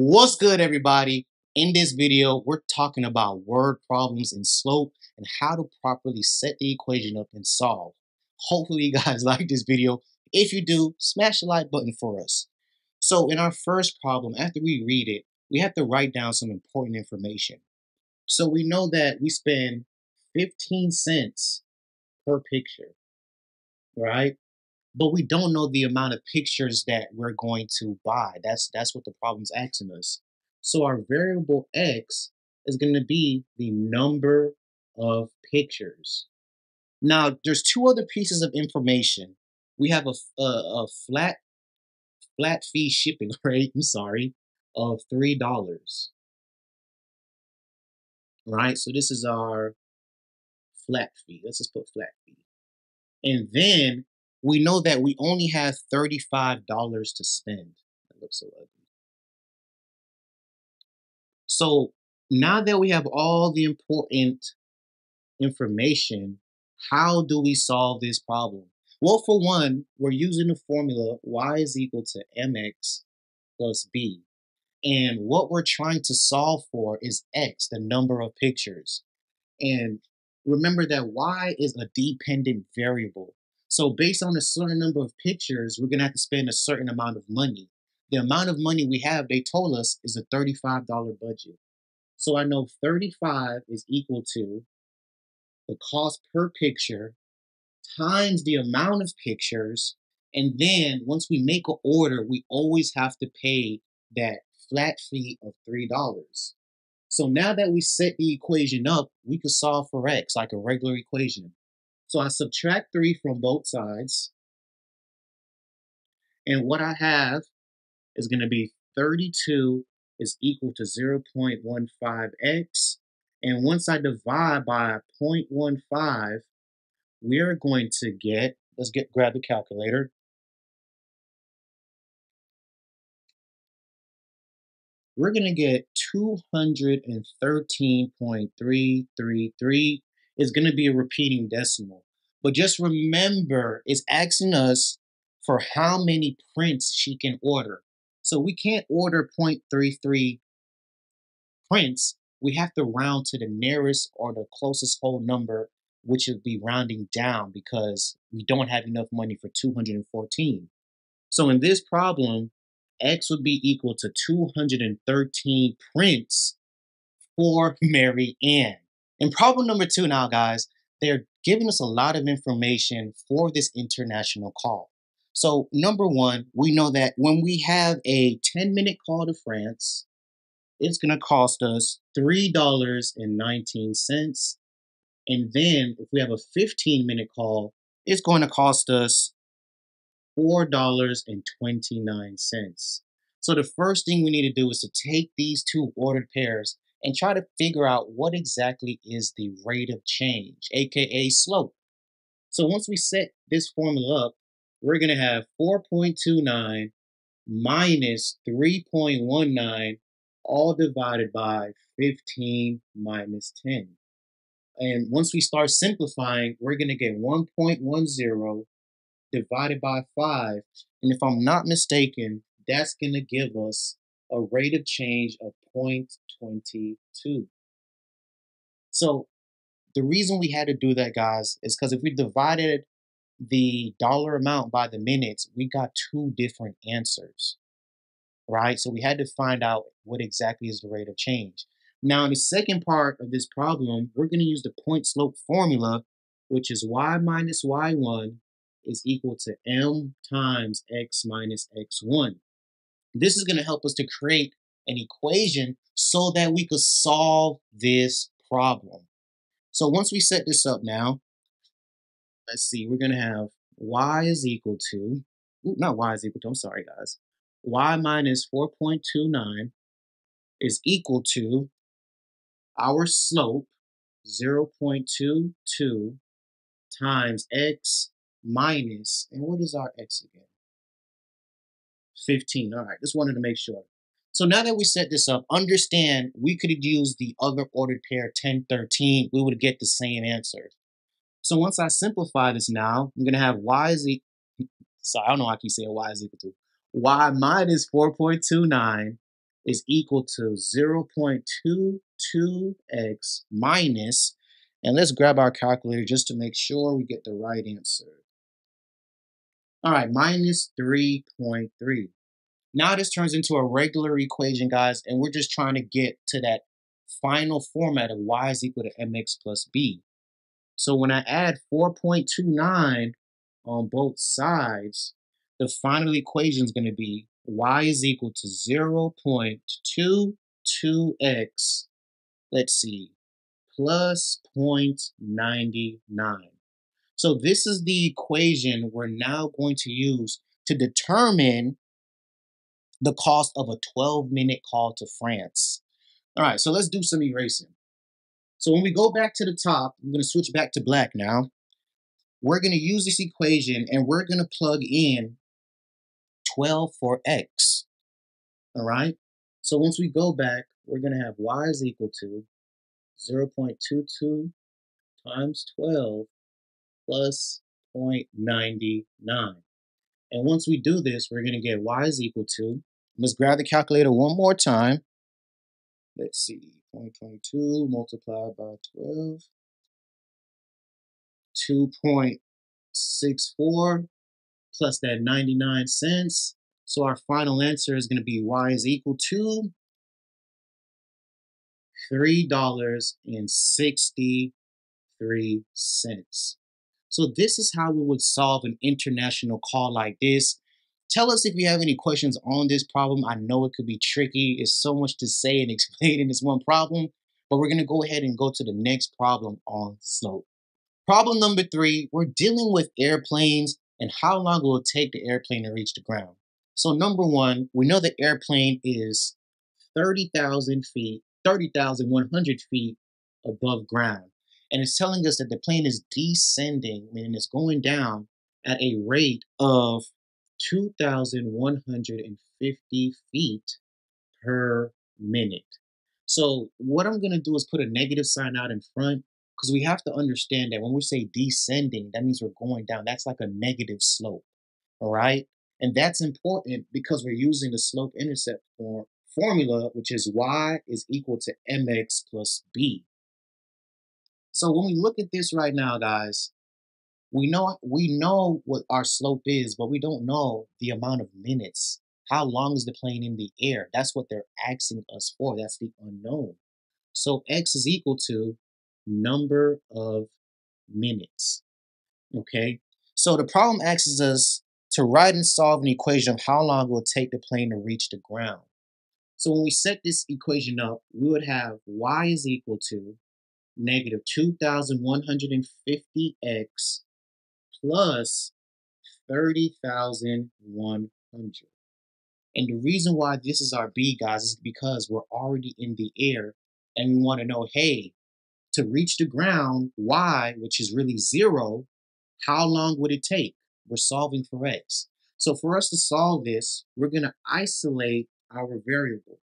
What's good, everybody? In this video, we're talking about word problems in slope and how to properly set the equation up and solve. Hopefully, you guys like this video. If you do, smash the like button for us. So in our first problem, after we read it, we have to write down some important information. So we know that we spend 15 cents per picture, right? But we don't know the amount of pictures that we're going to buy. That's that's what the problem's asking us. So our variable x is going to be the number of pictures. Now, there's two other pieces of information. We have a, a, a flat flat fee shipping rate. I'm sorry, of three dollars. Right. So this is our flat fee. Let's just put flat fee. And then we know that we only have $35 to spend. That looks so ugly. So now that we have all the important information, how do we solve this problem? Well, for one, we're using the formula y is equal to mx plus b. And what we're trying to solve for is x, the number of pictures. And remember that y is a dependent variable. So based on a certain number of pictures, we're gonna have to spend a certain amount of money. The amount of money we have, they told us, is a $35 budget. So I know 35 is equal to the cost per picture times the amount of pictures. And then once we make an order, we always have to pay that flat fee of $3. So now that we set the equation up, we could solve for x like a regular equation. So I subtract 3 from both sides. And what I have is going to be 32 is equal to 0.15x. And once I divide by 0.15, we're going to get, let's get grab the calculator. We're going to get 213.333 is going to be a repeating decimal. But just remember, it's asking us for how many prints she can order. So we can't order 0.33 prints. We have to round to the nearest or the closest whole number, which would be rounding down because we don't have enough money for 214. So in this problem, X would be equal to 213 prints for Mary Ann. And problem number two now, guys, they're giving us a lot of information for this international call. So, number one, we know that when we have a 10 minute call to France, it's going to cost us $3.19. And then if we have a 15 minute call, it's going to cost us $4.29. So the first thing we need to do is to take these two ordered pairs and try to figure out what exactly is the rate of change, aka slope. So once we set this formula up, we're going to have 4.29 minus 3.19 all divided by 15 minus 10. And once we start simplifying, we're going to get 1.10 divided by 5. And if I'm not mistaken, that's going to give us a rate of change of 0.22. So the reason we had to do that, guys, is because if we divided the dollar amount by the minutes, we got two different answers, right? So we had to find out what exactly is the rate of change. Now, in the second part of this problem, we're going to use the point slope formula, which is y minus y1 is equal to m times x minus x1. This is going to help us to create an equation so that we could solve this problem. So once we set this up now, let's see, we're going to have y is equal to, not y is equal to, I'm sorry guys, y minus 4.29 is equal to our slope 0.22 times x minus, and what is our x again? 15. All right, just wanted to make sure. So now that we set this up, understand we could have used the other ordered pair 10, 13. We would get the same answer. So once I simplify this now, I'm going to have y is equal, sorry, I don't know why I keep saying y is equal to, y minus 4.29 is equal to 0.22x minus, and let's grab our calculator just to make sure we get the right answer. All right, minus 3.3. Now this turns into a regular equation, guys, and we're just trying to get to that final format of y is equal to mx plus b. So when I add 4.29 on both sides, the final equation is going to be y is equal to 0.22x, let's see, plus 0.99. So this is the equation we're now going to use to determine the cost of a 12 minute call to France. All right, so let's do some erasing. So when we go back to the top, I'm going to switch back to black now. We're going to use this equation and we're going to plug in 12 for x. All right. So once we go back, we're going to have y is equal to 0.22 times 12 plus 0.99. And once we do this, we're going to get y is equal to, let's grab the calculator one more time. Let's see, 0.22 multiplied by 12, 2.64 plus that 99 cents. So our final answer is going to be y is equal to $3.63. So this is how we would solve an international call like this. Tell us if you have any questions on this problem. I know it could be tricky. It's so much to say and explain in this one problem, but we're going to go ahead and go to the next problem on slope. Problem number three, we're dealing with airplanes and how long will it take the airplane to reach the ground. So number one, we know the airplane is 30,000 feet, 30,100 feet above ground. And it's telling us that the plane is descending, meaning it's going down at a rate of 2,150 feet per minute. So what I'm going to do is put a negative sign out in front because we have to understand that when we say descending, that means we're going down. That's like a negative slope. All right. And that's important because we're using the slope intercept form, formula, which is y is equal to mx plus b. So when we look at this right now, guys, we know we know what our slope is, but we don't know the amount of minutes. How long is the plane in the air? That's what they're asking us for. That's the unknown. So x is equal to number of minutes. Okay, so the problem asks us to write and solve an equation of how long it will take the plane to reach the ground. So when we set this equation up, we would have y is equal to negative 2,150x plus 30,100. And the reason why this is our B, guys, is because we're already in the air and we want to know, hey, to reach the ground, y, which is really zero, how long would it take? We're solving for x. So for us to solve this, we're going to isolate our variable.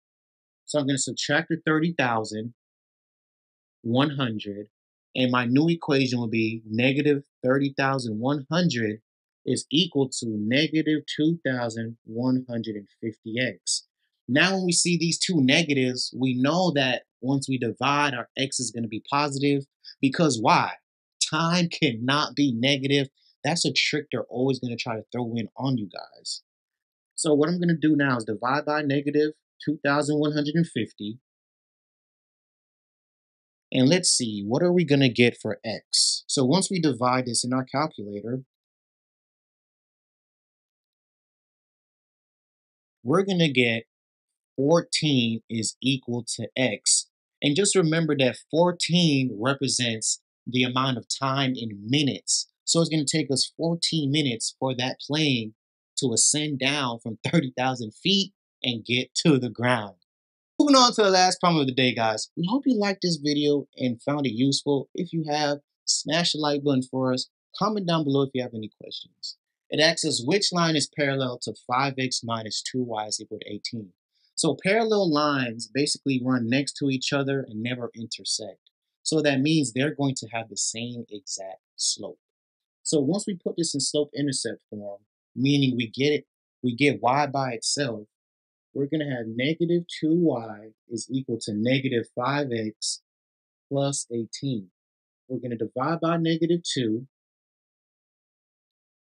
So I'm going to subtract the 30,100, and my new equation will be negative 30,100 is equal to negative 2,150x. Now when we see these two negatives, we know that once we divide, our x is going to be positive. Because why? Time cannot be negative. That's a trick they're always going to try to throw in on you guys. So what I'm going to do now is divide by negative 2,150. And let's see, what are we going to get for x? So once we divide this in our calculator, we're going to get 14 is equal to x. And just remember that 14 represents the amount of time in minutes. So it's going to take us 14 minutes for that plane to ascend down from 30,000 feet and get to the ground. Moving on to the last problem of the day, guys. We hope you liked this video and found it useful. If you have, smash the like button for us. Comment down below if you have any questions. It asks us which line is parallel to 5x minus 2y is equal to 18. So parallel lines basically run next to each other and never intersect. So that means they're going to have the same exact slope. So once we put this in slope intercept form, meaning we get it, we get y by itself, we're going to have negative 2y is equal to negative 5x plus 18. We're going to divide by negative 2.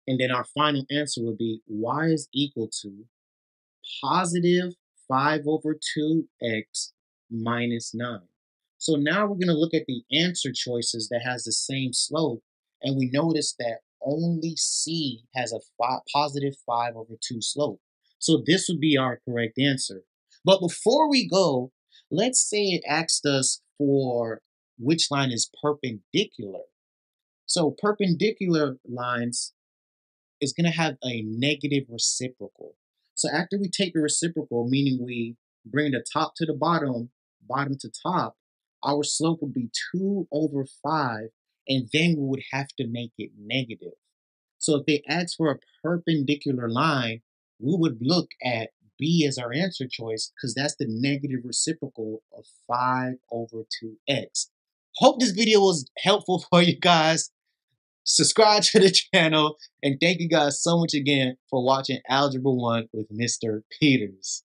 And then our final answer would be y is equal to positive 5 over 2x minus 9. So now we're going to look at the answer choices that has the same slope. And we notice that only C has a five, positive 5 over 2 slope. So this would be our correct answer. But before we go, let's say it asked us for which line is perpendicular. So perpendicular lines is going to have a negative reciprocal. So after we take the reciprocal, meaning we bring the top to the bottom, bottom to top, our slope would be 2 over 5, and then we would have to make it negative. So if they ask for a perpendicular line, we would look at B as our answer choice because that's the negative reciprocal of 5 over 2x. Hope this video was helpful for you guys. Subscribe to the channel and thank you guys so much again for watching Algebra 1 with Mr. Peters.